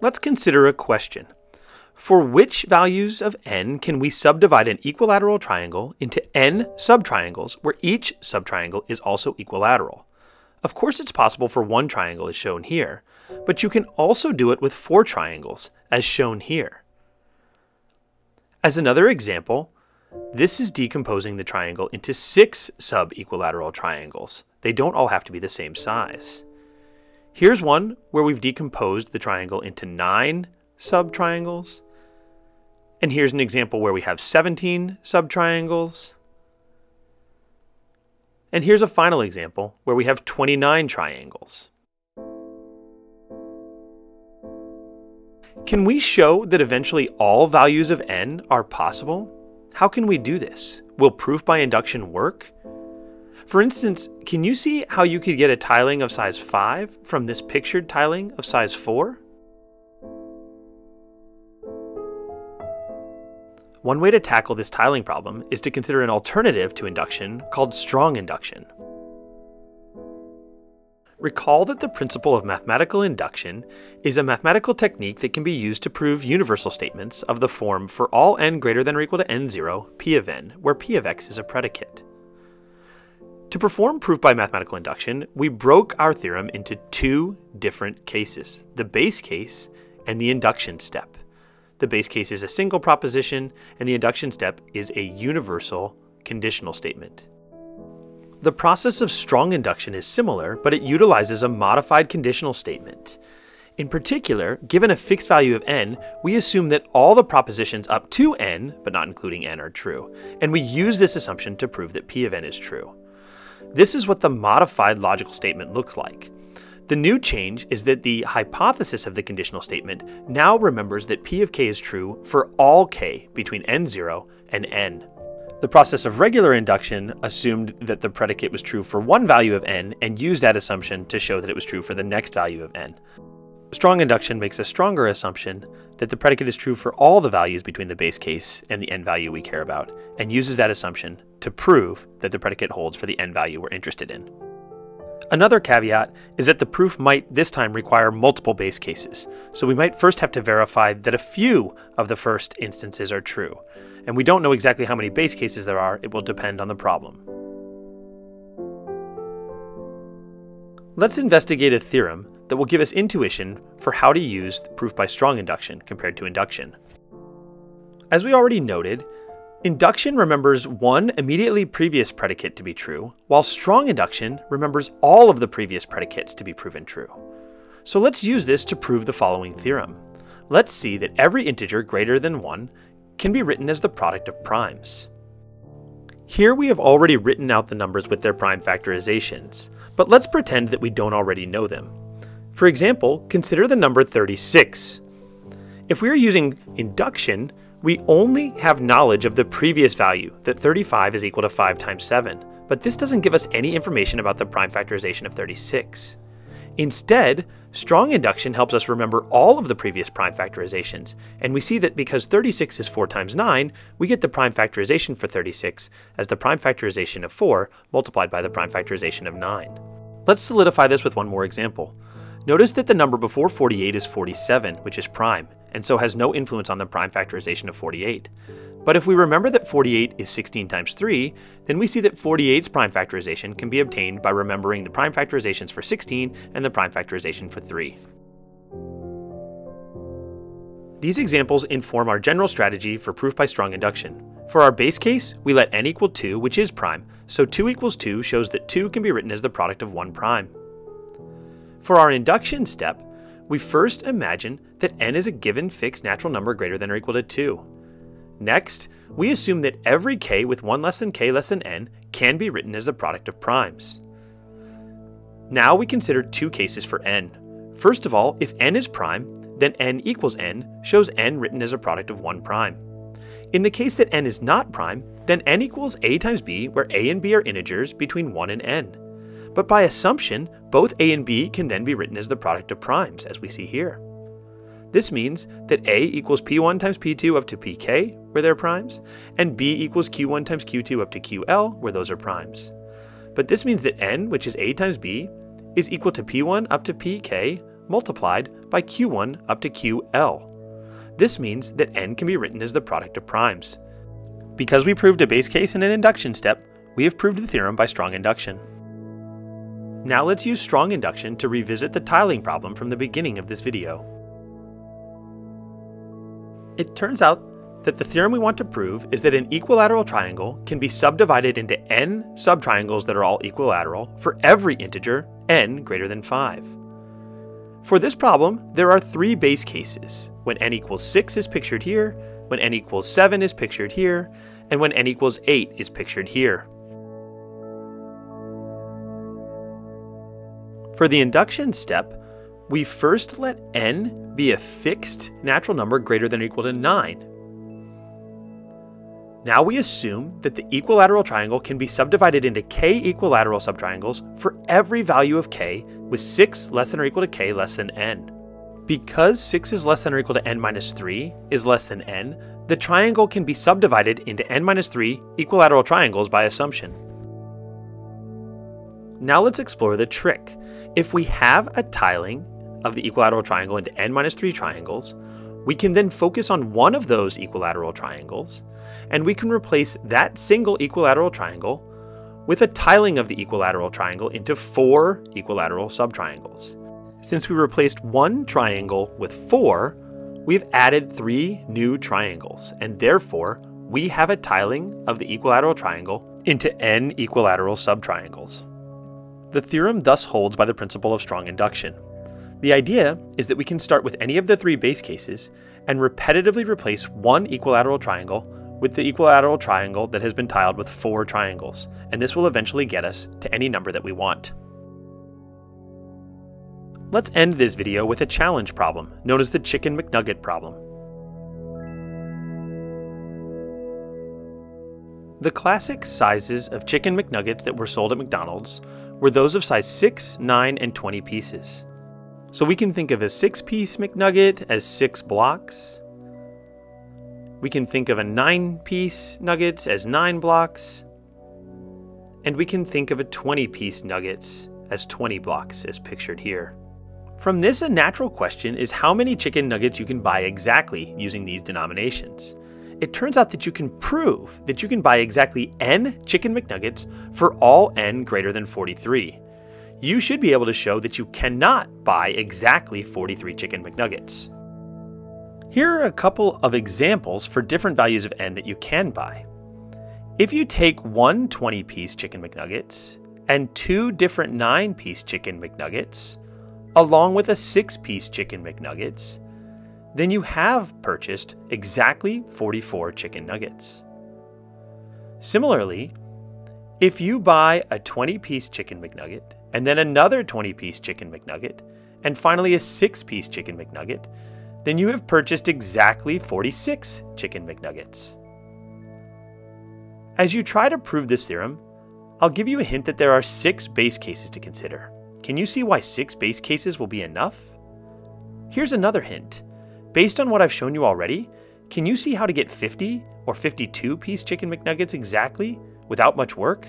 Let's consider a question. For which values of n can we subdivide an equilateral triangle into n subtriangles where each subtriangle is also equilateral? Of course it's possible for one triangle as shown here, but you can also do it with four triangles as shown here. As another example, this is decomposing the triangle into six sub-equilateral triangles. They don't all have to be the same size. Here's one where we've decomposed the triangle into nine subtriangles. And here's an example where we have 17 subtriangles. And here's a final example where we have 29 triangles. Can we show that eventually all values of n are possible? How can we do this? Will proof by induction work? For instance, can you see how you could get a tiling of size 5 from this pictured tiling of size 4? One way to tackle this tiling problem is to consider an alternative to induction called strong induction. Recall that the principle of mathematical induction is a mathematical technique that can be used to prove universal statements of the form for all n greater than or equal to n0, p of n, where p of x is a predicate. To perform proof by mathematical induction, we broke our theorem into two different cases, the base case and the induction step. The base case is a single proposition, and the induction step is a universal conditional statement. The process of strong induction is similar, but it utilizes a modified conditional statement. In particular, given a fixed value of n, we assume that all the propositions up to n, but not including n, are true, and we use this assumption to prove that p of n is true. This is what the modified logical statement looks like. The new change is that the hypothesis of the conditional statement now remembers that p of k is true for all k between n0 and n. The process of regular induction assumed that the predicate was true for one value of n and used that assumption to show that it was true for the next value of n. Strong induction makes a stronger assumption that the predicate is true for all the values between the base case and the n value we care about, and uses that assumption to prove that the predicate holds for the n value we're interested in. Another caveat is that the proof might this time require multiple base cases, so we might first have to verify that a few of the first instances are true, and we don't know exactly how many base cases there are, it will depend on the problem. Let's investigate a theorem that will give us intuition for how to use proof by strong induction compared to induction. As we already noted, Induction remembers one immediately previous predicate to be true, while strong induction remembers all of the previous predicates to be proven true. So let's use this to prove the following theorem. Let's see that every integer greater than 1 can be written as the product of primes. Here we have already written out the numbers with their prime factorizations, but let's pretend that we don't already know them. For example, consider the number 36. If we are using induction, we only have knowledge of the previous value, that 35 is equal to 5 times 7, but this doesn't give us any information about the prime factorization of 36. Instead, strong induction helps us remember all of the previous prime factorizations, and we see that because 36 is 4 times 9, we get the prime factorization for 36 as the prime factorization of 4 multiplied by the prime factorization of 9. Let's solidify this with one more example. Notice that the number before 48 is 47, which is prime, and so has no influence on the prime factorization of 48. But if we remember that 48 is 16 times 3, then we see that 48's prime factorization can be obtained by remembering the prime factorizations for 16 and the prime factorization for 3. These examples inform our general strategy for proof by strong induction. For our base case, we let n equal 2, which is prime, so 2 equals 2 shows that 2 can be written as the product of 1 prime. For our induction step, we first imagine that n is a given fixed natural number greater than or equal to 2. Next, we assume that every k with 1 less than k less than n can be written as the product of primes. Now we consider two cases for n. First of all, if n is prime, then n equals n shows n written as a product of 1 prime. In the case that n is not prime, then n equals a times b, where a and b are integers between 1 and n. But by assumption, both a and b can then be written as the product of primes, as we see here. This means that a equals p1 times p2 up to pk, where they're primes, and b equals q1 times q2 up to ql, where those are primes. But this means that n, which is a times b, is equal to p1 up to pk multiplied by q1 up to ql. This means that n can be written as the product of primes. Because we proved a base case in an induction step, we have proved the theorem by strong induction. Now let's use strong induction to revisit the tiling problem from the beginning of this video. It turns out that the theorem we want to prove is that an equilateral triangle can be subdivided into n subtriangles that are all equilateral for every integer n greater than 5. For this problem, there are three base cases. When n equals 6 is pictured here, when n equals 7 is pictured here, and when n equals 8 is pictured here. For the induction step, we first let n be a fixed natural number greater than or equal to 9. Now we assume that the equilateral triangle can be subdivided into k equilateral subtriangles for every value of k with 6 less than or equal to k less than n. Because 6 is less than or equal to n minus 3 is less than n, the triangle can be subdivided into n minus 3 equilateral triangles by assumption. Now let's explore the trick. If we have a tiling of the equilateral triangle into n minus 3 triangles, we can then focus on one of those equilateral triangles, and we can replace that single equilateral triangle with a tiling of the equilateral triangle into four equilateral subtriangles. Since we replaced one triangle with four, we've added three new triangles, and therefore we have a tiling of the equilateral triangle into n equilateral subtriangles. The theorem thus holds by the principle of strong induction. The idea is that we can start with any of the three base cases and repetitively replace one equilateral triangle with the equilateral triangle that has been tiled with four triangles, and this will eventually get us to any number that we want. Let's end this video with a challenge problem, known as the Chicken McNugget problem. The classic sizes of Chicken McNuggets that were sold at McDonald's were those of size 6, 9, and 20 pieces. So we can think of a six piece McNugget as six blocks. We can think of a nine piece nuggets as nine blocks. And we can think of a 20 piece nuggets as 20 blocks as pictured here. From this, a natural question is how many chicken nuggets you can buy exactly using these denominations. It turns out that you can prove that you can buy exactly n chicken McNuggets for all n greater than 43 you should be able to show that you cannot buy exactly 43 Chicken McNuggets. Here are a couple of examples for different values of n that you can buy. If you take one 20 piece Chicken McNuggets and two different 9 piece Chicken McNuggets, along with a 6 piece Chicken McNuggets, then you have purchased exactly 44 chicken nuggets. Similarly, if you buy a 20 piece Chicken McNugget and then another 20 piece Chicken McNugget, and finally a 6 piece Chicken McNugget, then you have purchased exactly 46 Chicken McNuggets. As you try to prove this theorem, I'll give you a hint that there are six base cases to consider. Can you see why six base cases will be enough? Here's another hint. Based on what I've shown you already, can you see how to get 50 or 52 piece Chicken McNuggets exactly without much work?